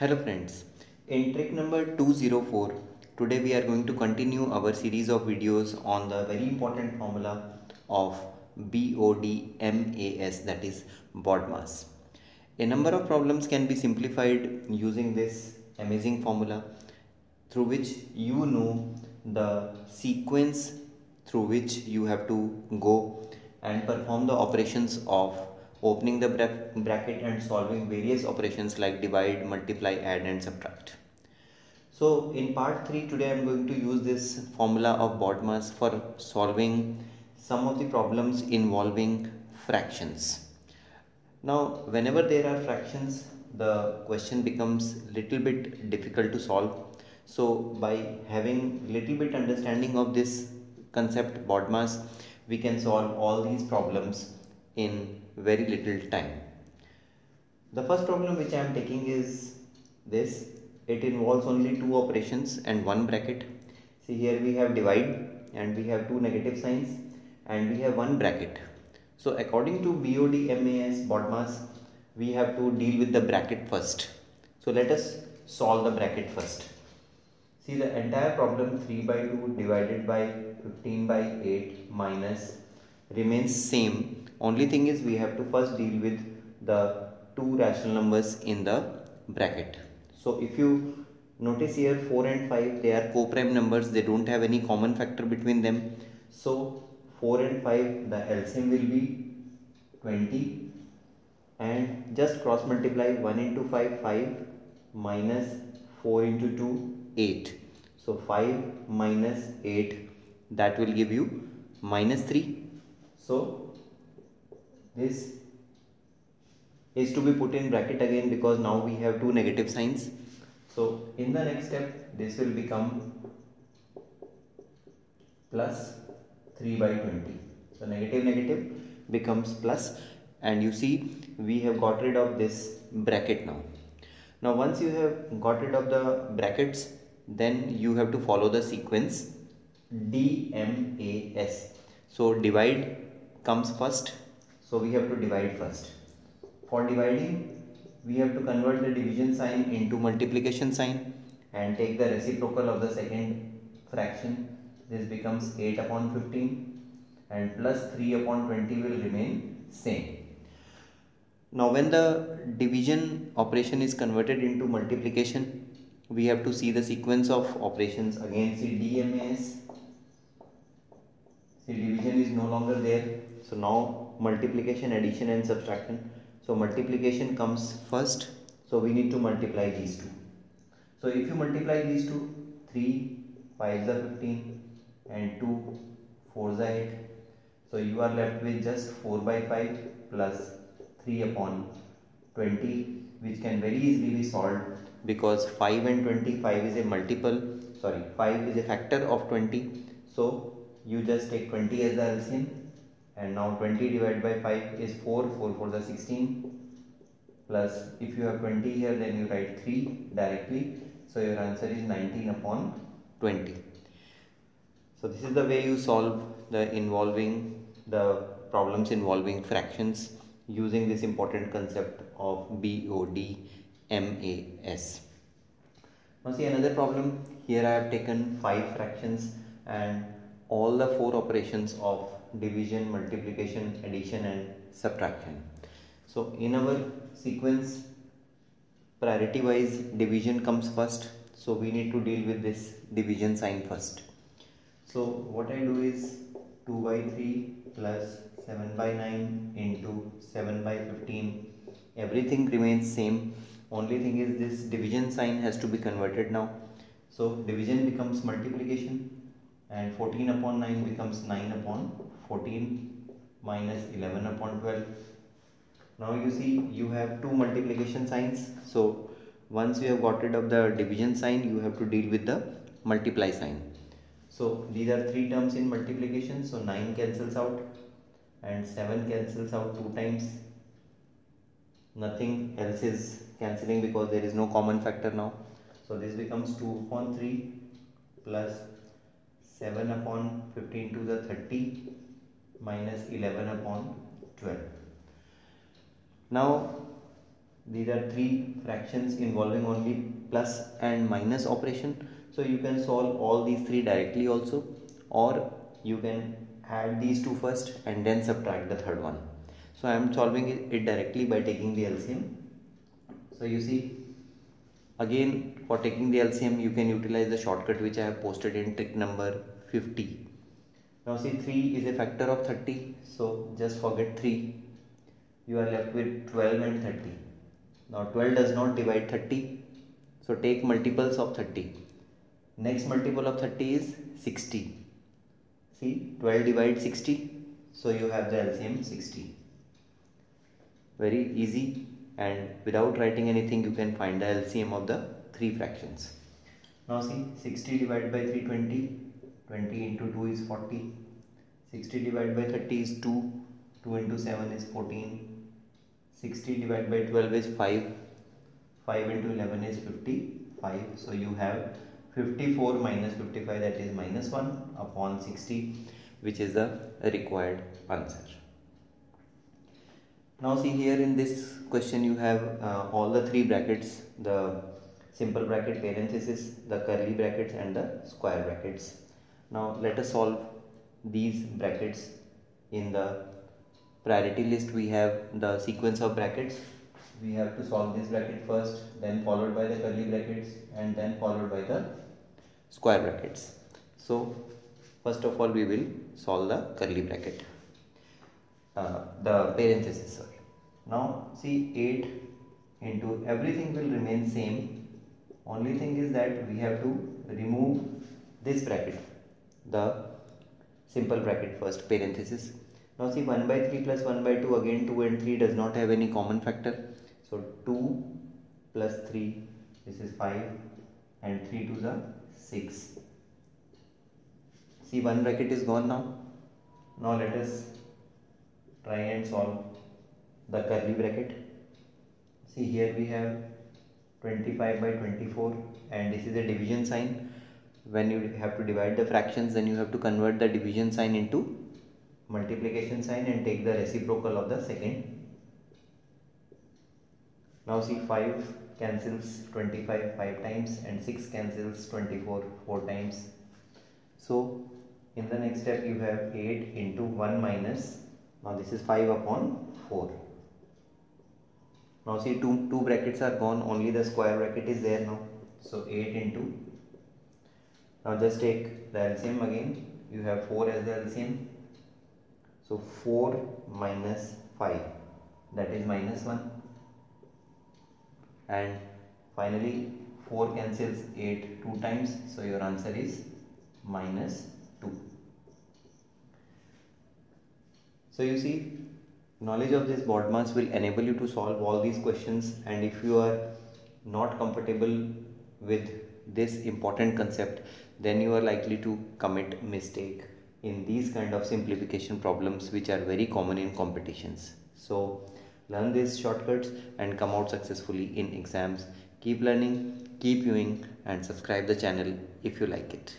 Hello friends, in trick number 204, today we are going to continue our series of videos on the very important formula of BODMAS that is BODMAS. A number of problems can be simplified using this amazing formula through which you know the sequence through which you have to go and perform the operations of opening the bracket and solving various operations like divide, multiply, add and subtract. So in part 3 today I am going to use this formula of BODMAS for solving some of the problems involving fractions. Now whenever there are fractions the question becomes little bit difficult to solve. So by having a little bit understanding of this concept BODMAS we can solve all these problems in very little time. The first problem which I am taking is this. It involves only two operations and one bracket. See here we have divide and we have two negative signs and we have one bracket. So according to BOD MAS BODMAS we have to deal with the bracket first. So let us solve the bracket first. See the entire problem 3 by 2 divided by 15 by 8 minus remains same. Only thing is we have to first deal with the two rational numbers in the bracket. So if you notice here 4 and 5 they are co-prime numbers. They don't have any common factor between them. So 4 and 5 the LCM will be 20 and just cross multiply 1 into 5 5 minus 4 into 2 8 so 5 minus 8 that will give you minus 3 so this is to be put in bracket again because now we have two negative signs. So in the next step this will become plus 3 by 20 so negative negative becomes plus. And you see we have got rid of this bracket now. Now once you have got rid of the brackets then you have to follow the sequence DMAS so divide comes first so we have to divide first. For dividing, we have to convert the division sign into multiplication sign and take the reciprocal of the second fraction. This becomes 8 upon 15 and plus 3 upon 20 will remain same. Now when the division operation is converted into multiplication, we have to see the sequence of operations again see dms See division is no longer there. So now multiplication addition and subtraction. So multiplication comes first. So we need to multiply these two. So if you multiply these two 3 5 is 15 and 2 4 is 8 so you are left with just 4 by 5 plus 3 upon 20 which can very easily be solved because 5 and 25 is a multiple sorry 5 is a factor of 20 so you just take 20 as the LCM and now 20 divided by 5 is 4 4 for the 16 plus if you have 20 here then you write 3 directly. So your answer is 19 upon 20 so this is the way you solve the involving the problems involving fractions using this important concept of BOD MAS now see another problem. Here I have taken 5 fractions and all the 4 operations of division, multiplication, addition and subtraction. So in our sequence priority wise division comes first. So we need to deal with this division sign first. So what I do is 2 by 3 plus 7 by 9 into 7 by 15 everything remains same. Only thing is this division sign has to be converted now. So division becomes multiplication and 14 upon 9 becomes 9 upon 14 minus 11 upon 12 now you see you have two multiplication signs. So once you have got rid of the division sign you have to deal with the multiply sign. So these are three terms in multiplication. So 9 cancels out and 7 cancels out two times. Nothing else is cancelling because there is no common factor now. So this becomes 2 upon 3 plus 7 upon 15 to the 30 minus 11 upon 12. Now these are three fractions involving only plus and minus operation. So you can solve all these three directly also or you can add these two first and then subtract the third one. So I am solving it directly by taking the LCM so you see again for taking the LCM you can utilize the shortcut which I have posted in trick number 50 now see 3 is a factor of 30 so just forget 3 you are left with 12 and 30 now 12 does not divide 30. So take multiples of 30. Next multiple of 30 is 60. See 12 divides 60. So you have the LCM 60. Very easy and without writing anything you can find the LCM of the three fractions. Now see 60 divided by 320. 20 into 2 is 40. 60 divided by 30 is 2. 2 into 7 is 14. 60 divided by 12 is 5 5 into 11 is 55 so you have 54 minus 55 that is minus 1 upon 60 which is the required answer now see here in this question you have uh, all the three brackets the simple bracket parenthesis the curly brackets and the square brackets now let us solve these brackets in the priority list. We have the sequence of brackets. We have to solve this bracket first then followed by the curly brackets and then followed by the square brackets. So first of all we will solve the curly bracket. Uh, the parenthesis sorry now see 8 into everything will remain same. Only thing is that we have to remove this bracket the simple bracket first parenthesis now see 1 by 3 plus 1 by 2 again 2 and 3 does not have any common factor. So 2 plus 3 this is 5 and 3 to the 6. See one bracket is gone now. Now let us try and solve the curly bracket. See here we have 25 by 24 and this is a division sign. When you have to divide the fractions then you have to convert the division sign into multiplication sign and take the reciprocal of the second. Now see 5 cancels 25 5 times and 6 cancels 24 4 times. So in the next step you have 8 into 1 minus now this is 5 upon 4. Now see two, two brackets are gone only the square bracket is there now. So 8 into now just take the LCM again. You have 4 as the LCM so 4 minus 5 that is minus 1 and finally 4 cancels 8 2 times. So your answer is minus 2. So you see knowledge of this BODMAS will enable you to solve all these questions. And if you are not comfortable with this important concept then you are likely to commit mistake in these kind of simplification problems which are very common in competitions. So learn these shortcuts and come out successfully in exams. Keep learning, keep viewing and subscribe the channel if you like it.